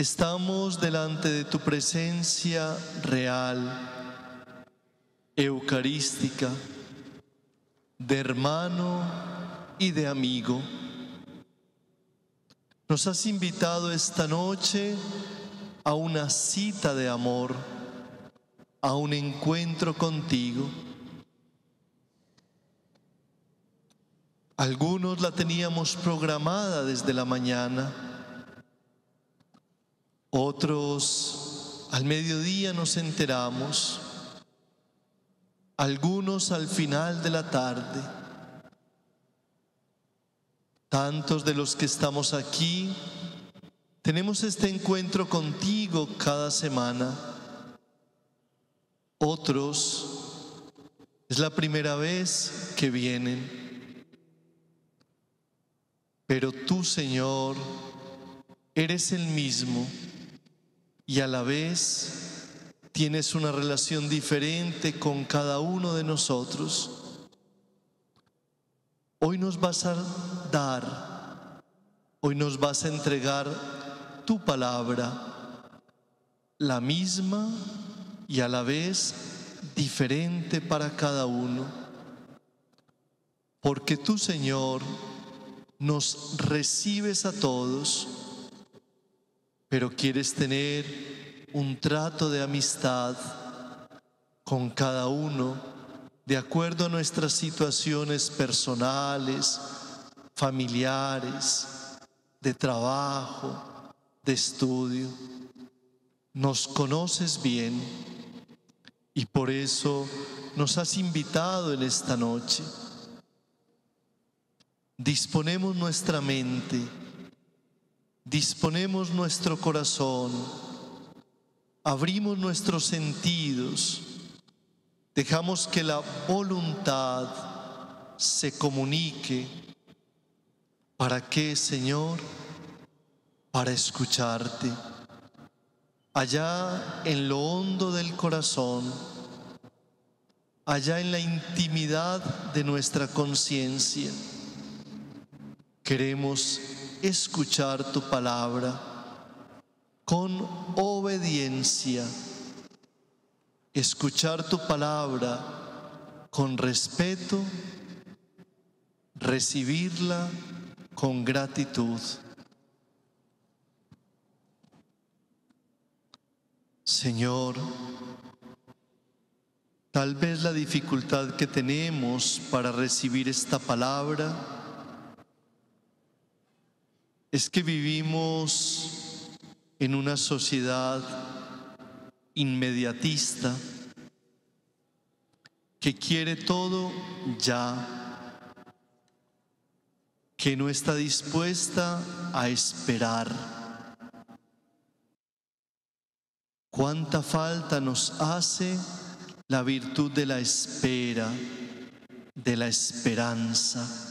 Estamos delante de tu presencia real, eucarística, de hermano y de amigo. Nos has invitado esta noche a una cita de amor, a un encuentro contigo. Algunos la teníamos programada desde la mañana, otros al mediodía nos enteramos, algunos al final de la tarde. Tantos de los que estamos aquí tenemos este encuentro contigo cada semana. Otros es la primera vez que vienen. Pero tú, Señor, eres el mismo y a la vez tienes una relación diferente con cada uno de nosotros. Hoy nos vas a dar, hoy nos vas a entregar tu palabra, la misma y a la vez diferente para cada uno. Porque tú, Señor, nos recibes a todos, pero quieres tener un trato de amistad con cada uno de acuerdo a nuestras situaciones personales, familiares, de trabajo, de estudio. Nos conoces bien y por eso nos has invitado en esta noche. Disponemos nuestra mente, disponemos nuestro corazón, abrimos nuestros sentidos, dejamos que la voluntad se comunique. ¿Para qué, Señor? para escucharte. Allá en lo hondo del corazón, allá en la intimidad de nuestra conciencia, queremos escuchar tu palabra con obediencia, escuchar tu palabra con respeto, recibirla con gratitud. Señor, tal vez la dificultad que tenemos para recibir esta palabra es que vivimos en una sociedad inmediatista que quiere todo ya, que no está dispuesta a esperar Cuánta falta nos hace la virtud de la espera, de la esperanza.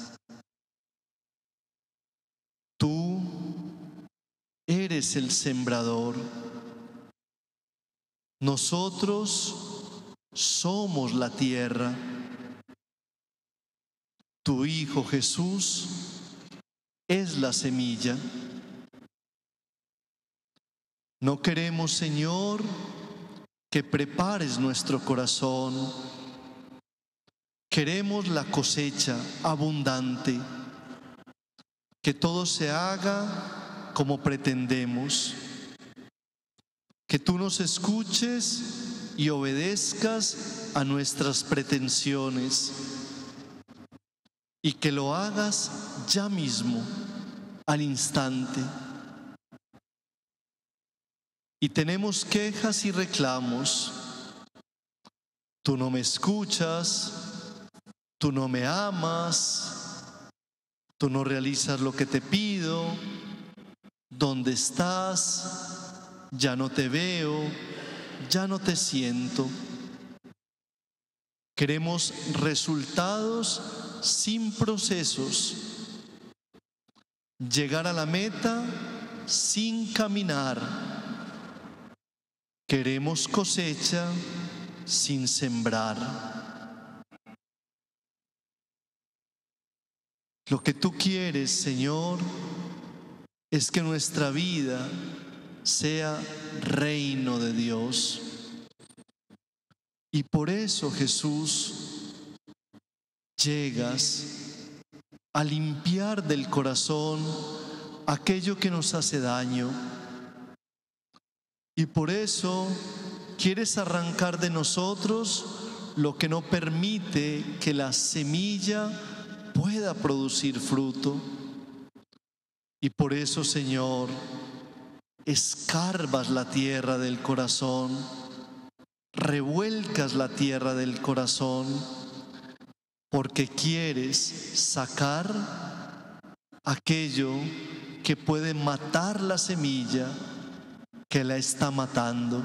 Eres el sembrador. Nosotros somos la tierra. Tu Hijo Jesús es la semilla. No queremos, Señor, que prepares nuestro corazón. Queremos la cosecha abundante, que todo se haga como pretendemos, que tú nos escuches y obedezcas a nuestras pretensiones y que lo hagas ya mismo, al instante y tenemos quejas y reclamos. Tú no me escuchas, tú no me amas, tú no realizas lo que te pido, ¿dónde estás? Ya no te veo, ya no te siento. Queremos resultados sin procesos. Llegar a la meta sin caminar Queremos cosecha sin sembrar. Lo que tú quieres, Señor, es que nuestra vida sea reino de Dios. Y por eso Jesús llegas a limpiar del corazón aquello que nos hace daño. Y por eso quieres arrancar de nosotros lo que no permite que la semilla pueda producir fruto. Y por eso, Señor, escarbas la tierra del corazón, revuelcas la tierra del corazón, porque quieres sacar aquello que puede matar la semilla que la está matando.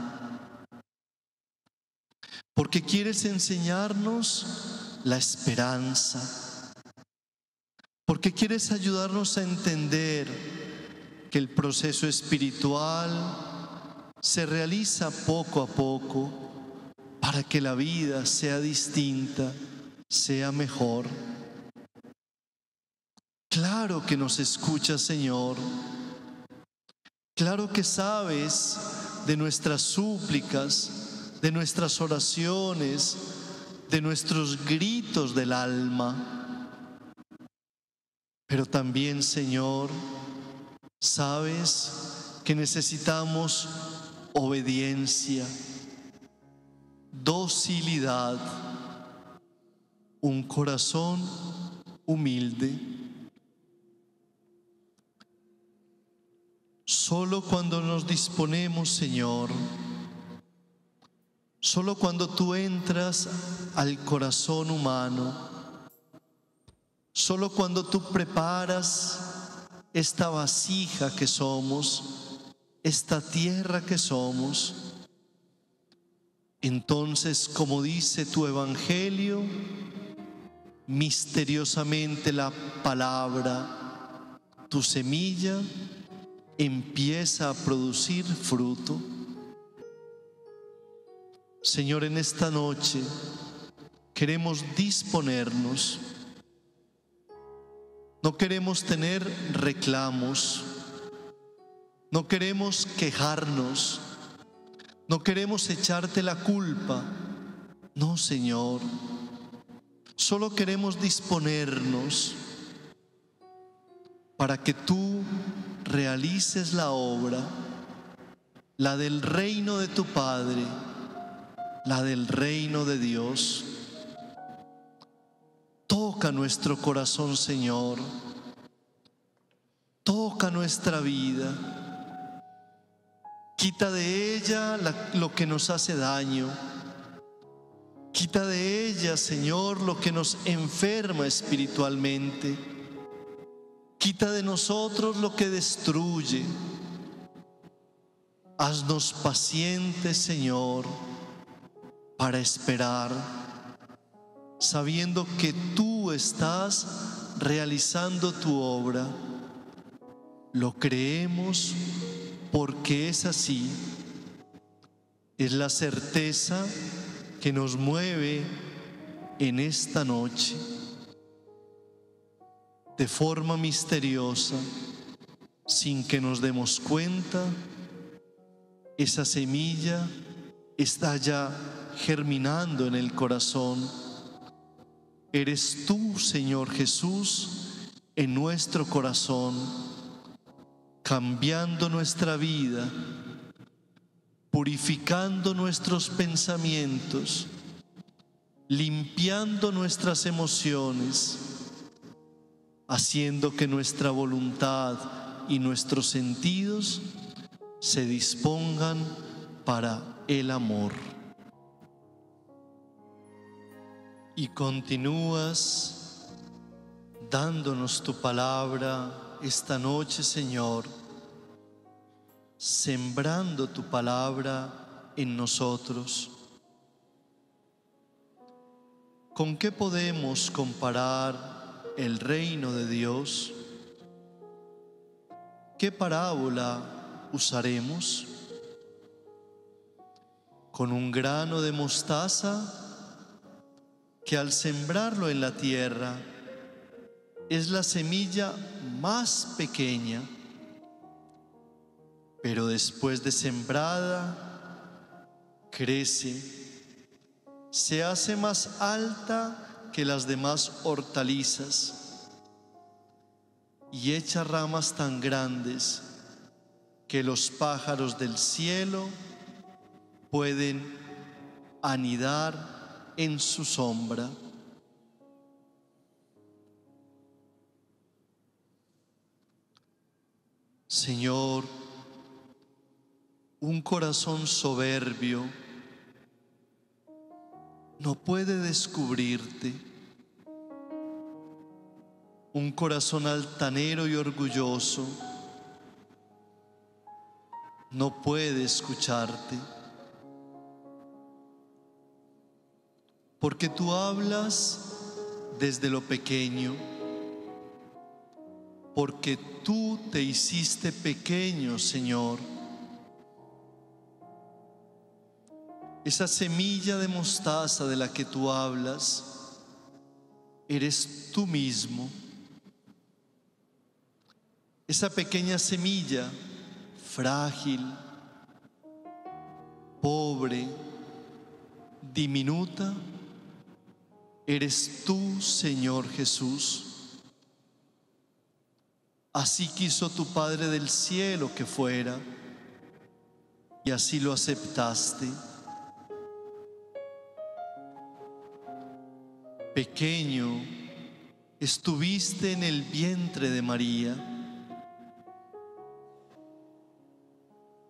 Porque quieres enseñarnos la esperanza. Porque quieres ayudarnos a entender que el proceso espiritual se realiza poco a poco para que la vida sea distinta, sea mejor. Claro que nos escuchas, Señor. Claro que sabes de nuestras súplicas, de nuestras oraciones, de nuestros gritos del alma. Pero también, Señor, sabes que necesitamos obediencia, docilidad, un corazón humilde. Solo cuando nos disponemos, Señor, solo cuando tú entras al corazón humano, solo cuando tú preparas esta vasija que somos, esta tierra que somos, entonces, como dice tu evangelio, misteriosamente la palabra, tu semilla, empieza a producir fruto. Señor, en esta noche queremos disponernos no queremos tener reclamos. No queremos quejarnos. No queremos echarte la culpa. No, Señor. Solo queremos disponernos para que tú realices la obra, la del reino de tu Padre, la del reino de Dios. Nuestro corazón, Señor. Toca nuestra vida. Quita de ella lo que nos hace daño. Quita de ella, Señor, lo que nos enferma espiritualmente. Quita de nosotros lo que destruye. Haznos pacientes, Señor, para esperar sabiendo que tú estás realizando tu obra. Lo creemos porque es así. Es la certeza que nos mueve en esta noche. De forma misteriosa, sin que nos demos cuenta, esa semilla está ya germinando en el corazón Eres tú, Señor Jesús, en nuestro corazón, cambiando nuestra vida, purificando nuestros pensamientos, limpiando nuestras emociones, haciendo que nuestra voluntad y nuestros sentidos se dispongan para el amor. Y continúas dándonos tu palabra esta noche, Señor, sembrando tu palabra en nosotros. ¿Con qué podemos comparar el reino de Dios? ¿Qué parábola usaremos? ¿Con un grano de mostaza? Que al sembrarlo en la tierra es la semilla más pequeña, pero después de sembrada, crece, se hace más alta que las demás hortalizas y echa ramas tan grandes que los pájaros del cielo pueden anidar en su sombra. Señor, un corazón soberbio no puede descubrirte. Un corazón altanero y orgulloso no puede escucharte. Porque tú hablas desde lo pequeño. Porque tú te hiciste pequeño, Señor Esa semilla de mostaza de la que tú hablas, eres tú mismo. Esa pequeña semilla, frágil, pobre, diminuta, eres tú, Señor Jesús. Así quiso tu Padre del cielo que fuera, y así lo aceptaste. pequeño, estuviste en el vientre de María.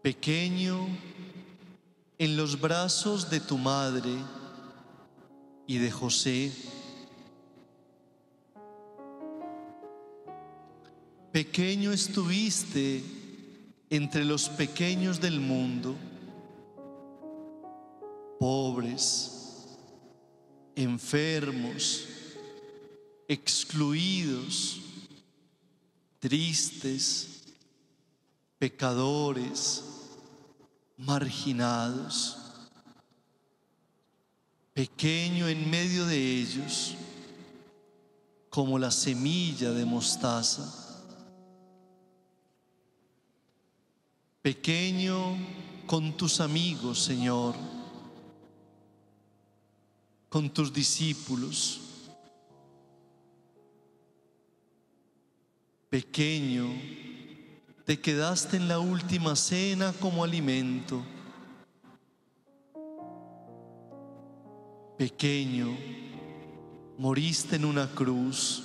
Pequeño en los brazos de tu madre y de José. Pequeño estuviste entre los pequeños del mundo, pobres enfermos, excluidos, tristes, pecadores, marginados. Pequeño en medio de ellos, como la semilla de mostaza. Pequeño con tus amigos, Señor con tus discípulos. Pequeño, te quedaste en la última cena como alimento. Pequeño, moriste en una cruz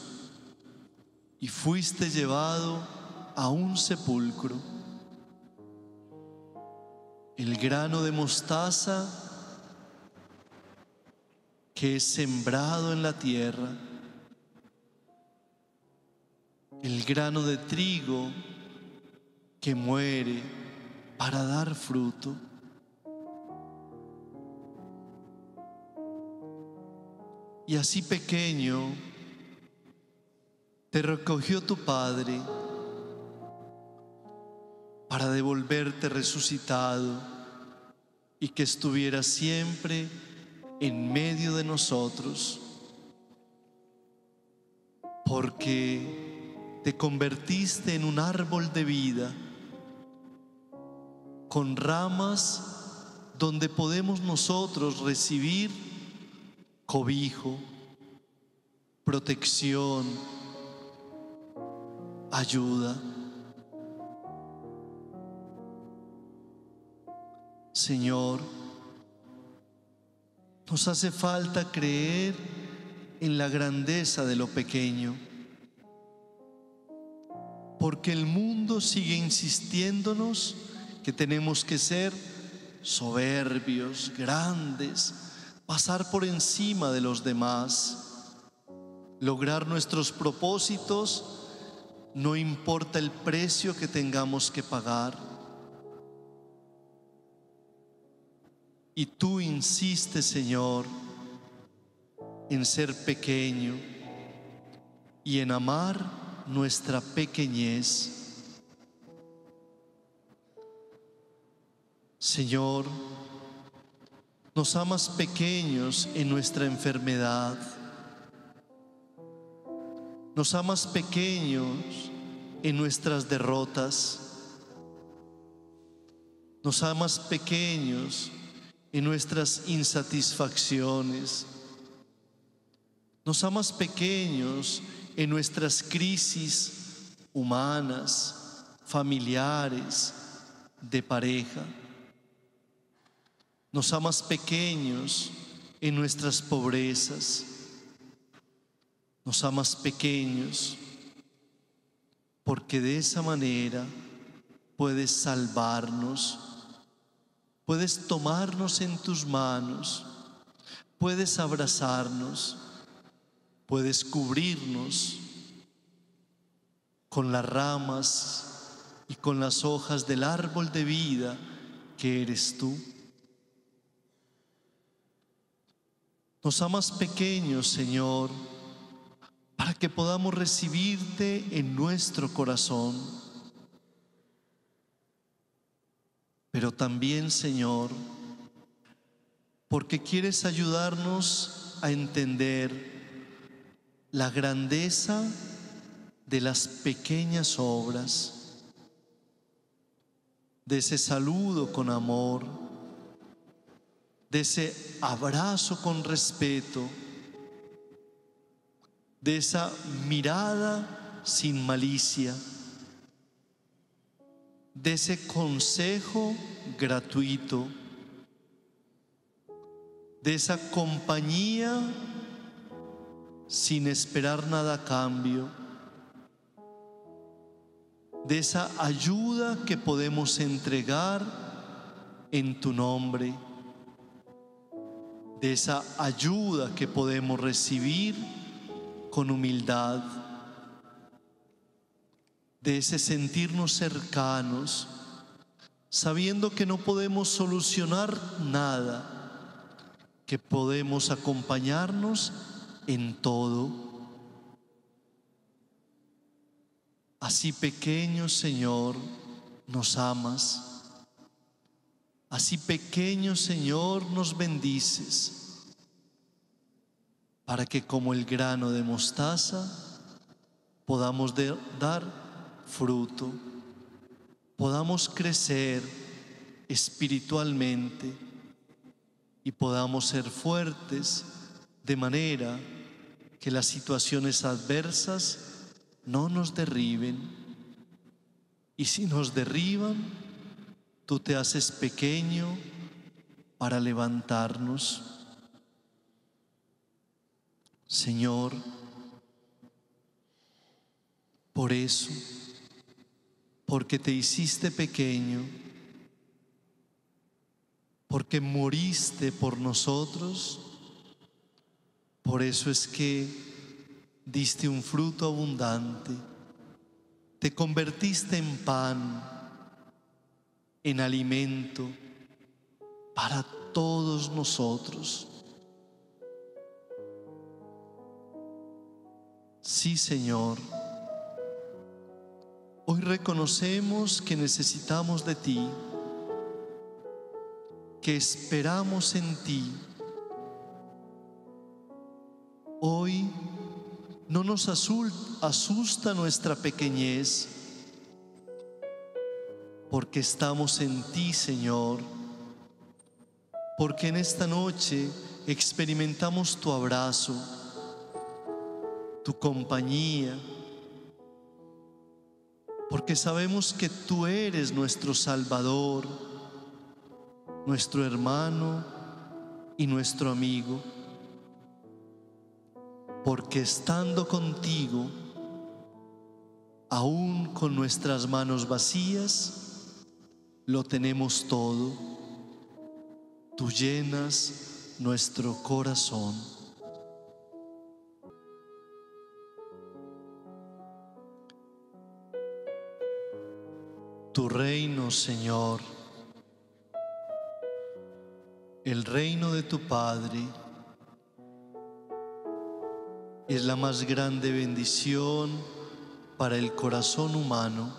y fuiste llevado a un sepulcro. El grano de mostaza que es sembrado en la tierra, el grano de trigo que muere para dar fruto. Y así pequeño te recogió tu Padre para devolverte resucitado y que estuviera siempre en medio de nosotros, porque te convertiste en un árbol de vida con ramas donde podemos nosotros recibir cobijo, protección, ayuda. Señor, nos hace falta creer en la grandeza de lo pequeño, porque el mundo sigue insistiéndonos que tenemos que ser soberbios, grandes, pasar por encima de los demás, lograr nuestros propósitos, no importa el precio que tengamos que pagar. Y tú insistes, Señor, en ser pequeño y en amar nuestra pequeñez. Señor, nos amas pequeños en nuestra enfermedad. Nos amas pequeños en nuestras derrotas. Nos amas pequeños en nuestras insatisfacciones. Nos amas pequeños en nuestras crisis humanas, familiares, de pareja. Nos amas pequeños en nuestras pobrezas. Nos amas pequeños porque de esa manera puedes salvarnos, puedes tomarnos en tus manos, puedes abrazarnos, puedes cubrirnos con las ramas y con las hojas del árbol de vida que eres tú. Nos amas pequeños, Señor, para que podamos recibirte en nuestro corazón. Pero también, Señor, porque quieres ayudarnos a entender la grandeza de las pequeñas obras, de ese saludo con amor, de ese abrazo con respeto, de esa mirada sin malicia, de ese consejo gratuito, de esa compañía sin esperar nada a cambio, de esa ayuda que podemos entregar en tu nombre, de esa ayuda que podemos recibir con humildad, de ese sentirnos cercanos, sabiendo que no podemos solucionar nada, que podemos acompañarnos en todo. Así pequeño, Señor, nos amas. Así pequeño, Señor, nos bendices para que como el grano de mostaza podamos dar fruto, podamos crecer espiritualmente y podamos ser fuertes de manera que las situaciones adversas no nos derriben. Y si nos derriban, tú te haces pequeño para levantarnos. Señor, por eso, porque te hiciste pequeño, porque moriste por nosotros, por eso es que diste un fruto abundante, te convertiste en pan, en alimento para todos nosotros. Sí, Señor. Hoy reconocemos que necesitamos de ti, que esperamos en ti. Hoy no nos asusta nuestra pequeñez, porque estamos en ti, Señor, porque en esta noche experimentamos tu abrazo tu compañía, porque sabemos que tú eres nuestro Salvador, nuestro hermano y nuestro amigo, porque estando contigo, aún con nuestras manos vacías, lo tenemos todo. Tú llenas nuestro corazón. Tu reino, Señor, el reino de tu Padre, es la más grande bendición para el corazón humano.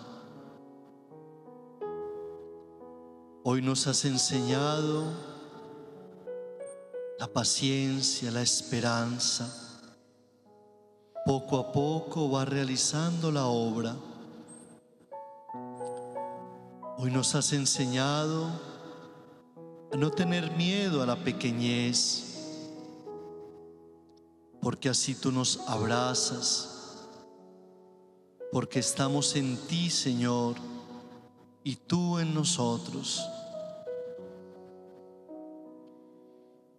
Hoy nos has enseñado la paciencia, la esperanza. Poco a poco va realizando la obra Hoy nos has enseñado a no tener miedo a la pequeñez, porque así tú nos abrazas, porque estamos en ti, Señor, y tú en nosotros.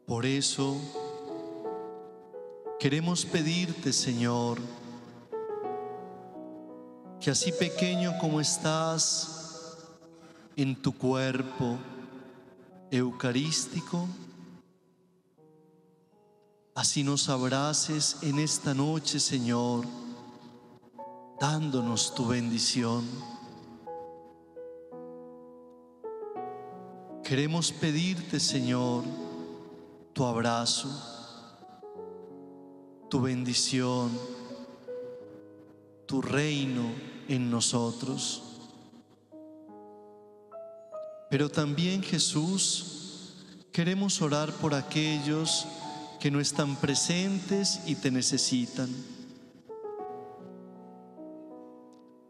Por eso queremos pedirte, Señor, que así pequeño como estás en tu cuerpo eucarístico, así nos abraces en esta noche, Señor, dándonos tu bendición. Queremos pedirte, Señor, tu abrazo, tu bendición, tu reino en nosotros. Pero también Jesús, queremos orar por aquellos que no están presentes y te necesitan.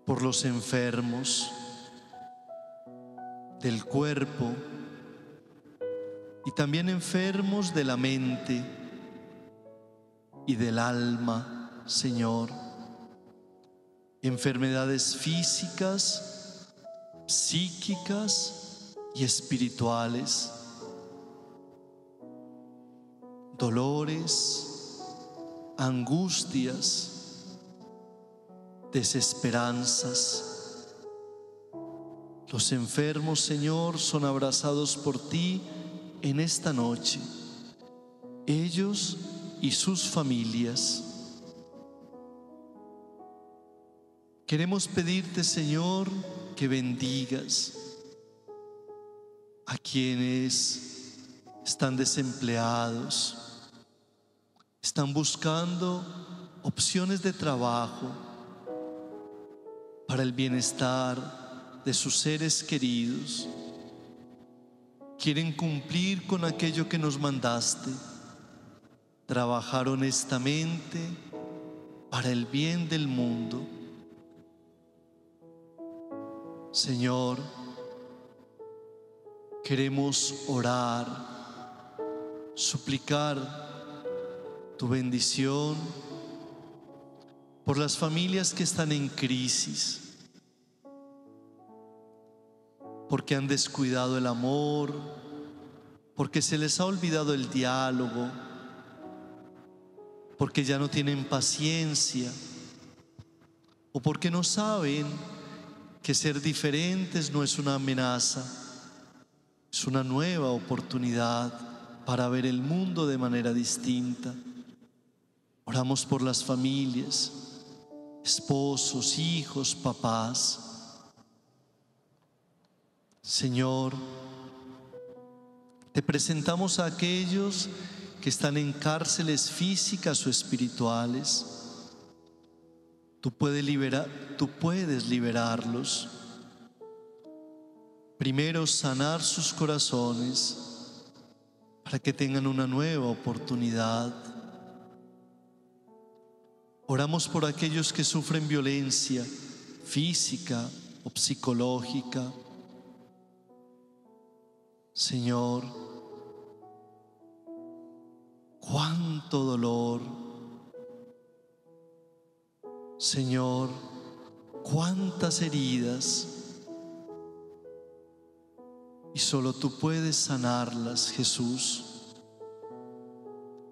Por los enfermos del cuerpo y también enfermos de la mente y del alma, Señor enfermedades físicas, psíquicas y espirituales, dolores, angustias, desesperanzas. Los enfermos, Señor, son abrazados por ti en esta noche, ellos y sus familias. Queremos pedirte, Señor, que bendigas a quienes están desempleados, están buscando opciones de trabajo para el bienestar de sus seres queridos. Quieren cumplir con aquello que nos mandaste, trabajar honestamente para el bien del mundo. Señor, queremos orar, suplicar tu bendición por las familias que están en crisis, porque han descuidado el amor, porque se les ha olvidado el diálogo, porque ya no tienen paciencia o porque no saben que ser diferentes no es una amenaza, es una nueva oportunidad para ver el mundo de manera distinta. Oramos por las familias, esposos, hijos, papás. Señor, te presentamos a aquellos que están en cárceles físicas o espirituales Tú puedes, tú puedes liberarlos. Primero sanar sus corazones para que tengan una nueva oportunidad. Oramos por aquellos que sufren violencia física o psicológica. Señor, cuánto dolor Señor, cuántas heridas y solo tú puedes sanarlas, Jesús.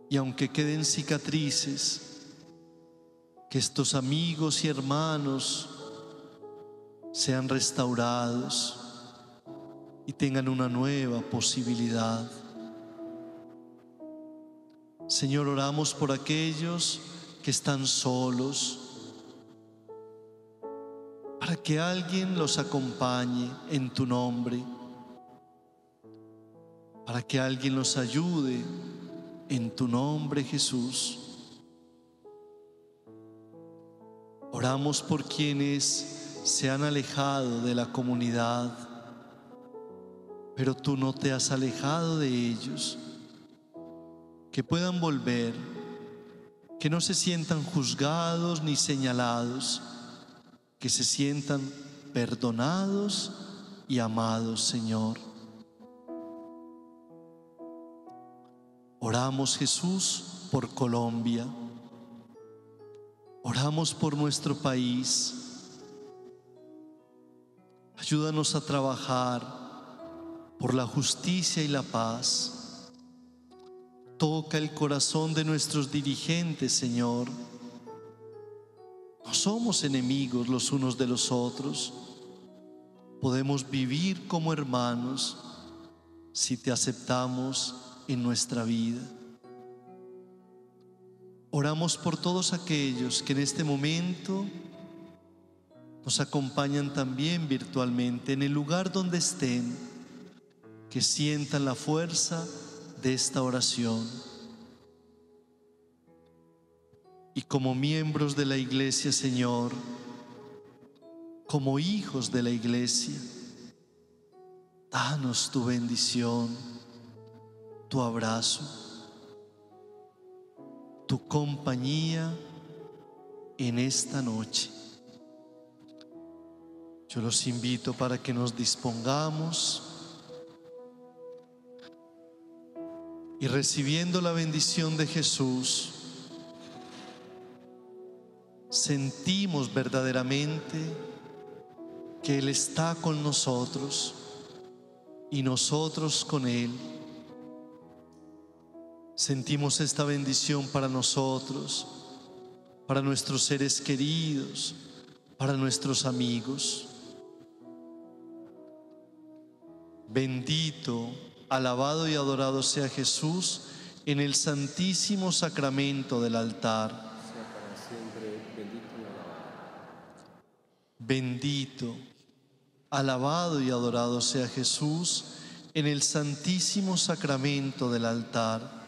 Y aunque queden cicatrices, que estos amigos y hermanos sean restaurados y tengan una nueva posibilidad. Señor, oramos por aquellos que están solos, para que alguien los acompañe en tu nombre, para que alguien los ayude en tu nombre Jesús. Oramos por quienes se han alejado de la comunidad, pero tú no te has alejado de ellos, que puedan volver, que no se sientan juzgados ni señalados, que se sientan perdonados y amado Señor. Oramos Jesús por Colombia. Oramos por nuestro país. Ayúdanos a trabajar por la justicia y la paz. Toca el corazón de nuestros dirigentes, Señor. No somos enemigos los unos de los otros. Podemos vivir como hermanos si te aceptamos en nuestra vida. Oramos por todos aquellos que en este momento nos acompañan también virtualmente en el lugar donde estén, que sientan la fuerza de esta oración. Y como miembros de la iglesia, Señor, como hijos de la iglesia, danos tu bendición, tu abrazo, tu compañía en esta noche. Yo los invito para que nos dispongamos y recibiendo la bendición de Jesús, sentimos verdaderamente que Él está con nosotros y nosotros con Él. Sentimos esta bendición para nosotros, para nuestros seres queridos, para nuestros amigos. Bendito, alabado y adorado sea Jesús en el santísimo sacramento del altar. sea para siempre bendito y alabado. Bendito, alabado y adorado sea Jesús en el santísimo sacramento del altar.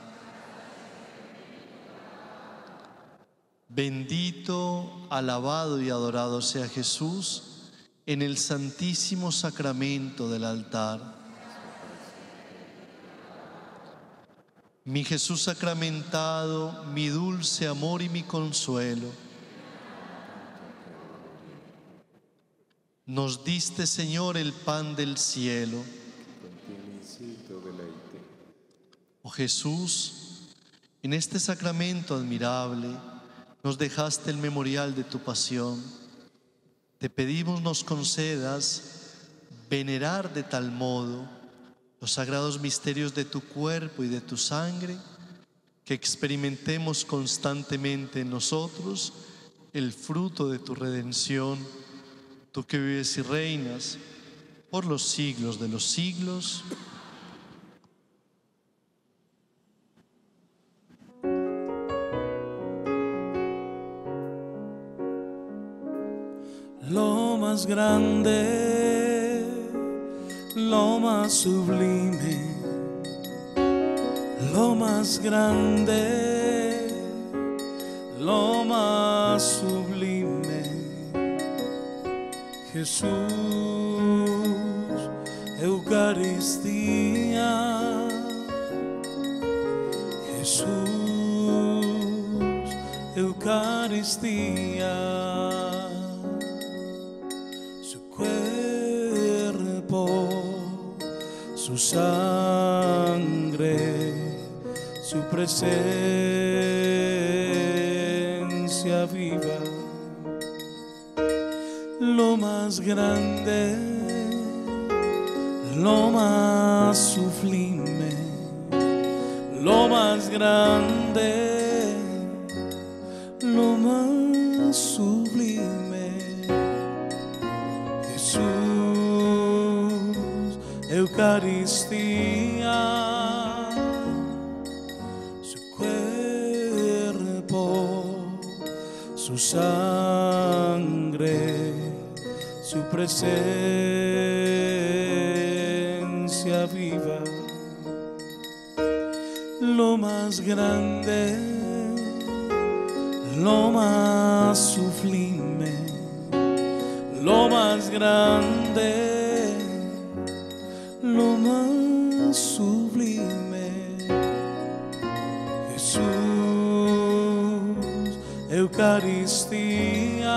Bendito, alabado y adorado sea Jesús en el santísimo sacramento del altar. Mi Jesús sacramentado, mi dulce amor y mi consuelo. Nos diste, Señor, el pan del cielo. Oh Jesús, en este sacramento admirable nos dejaste el memorial de tu pasión. Te pedimos nos concedas venerar de tal modo los sagrados misterios de tu cuerpo y de tu sangre, que experimentemos constantemente en nosotros el fruto de tu redención, tú que vives y reinas por los siglos de los siglos. Más grande, lo más sublime, lo más grande, lo más sublime, Jesús, Eucaristía, Jesús, Eucaristía sangre, su presencia viva, lo más grande, lo más sublime, lo más grande, Eucaristía, su cuerpo, su sangre, su presencia viva, lo más grande, lo más sublime lo más grande, lo más sublime. Jesús, Eucaristía,